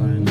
online.